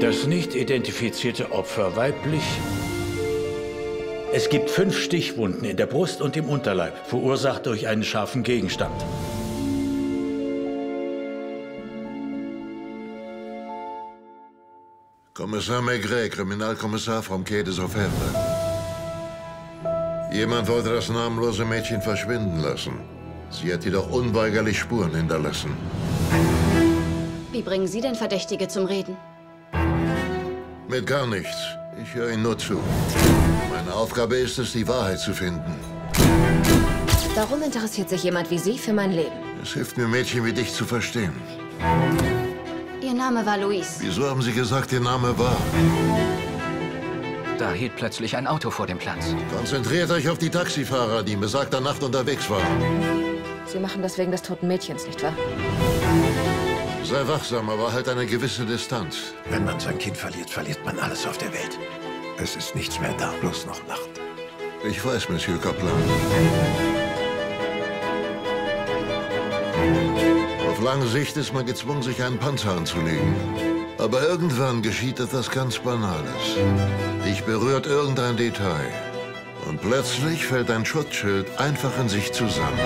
Das nicht identifizierte Opfer weiblich. Es gibt fünf Stichwunden in der Brust und im Unterleib, verursacht durch einen scharfen Gegenstand. Kommissar Maigret, Kriminalkommissar vom Quai des Offertes. Jemand wollte das namenlose Mädchen verschwinden lassen. Sie hat jedoch unweigerlich Spuren hinterlassen. Wie bringen Sie denn Verdächtige zum Reden? Mit gar nichts. Ich höre Ihnen nur zu. Meine Aufgabe ist es, die Wahrheit zu finden. Warum interessiert sich jemand wie Sie für mein Leben? Es hilft mir, Mädchen wie dich zu verstehen. Ihr Name war Luis. Wieso haben Sie gesagt, Ihr Name war? Da hielt plötzlich ein Auto vor dem Platz. Konzentriert euch auf die Taxifahrer, die in besagter Nacht unterwegs waren. Sie machen das wegen des toten Mädchens, nicht wahr? Sei wachsam, aber halt eine gewisse Distanz. Wenn man sein Kind verliert, verliert man alles auf der Welt. Es ist nichts mehr da, bloß noch Nacht. Ich weiß, Monsieur Kaplan. Auf lange Sicht ist man gezwungen, sich einen Panzer anzulegen. Aber irgendwann geschieht etwas ganz Banales. Dich berührt irgendein Detail. Und plötzlich fällt dein Schutzschild einfach in sich zusammen.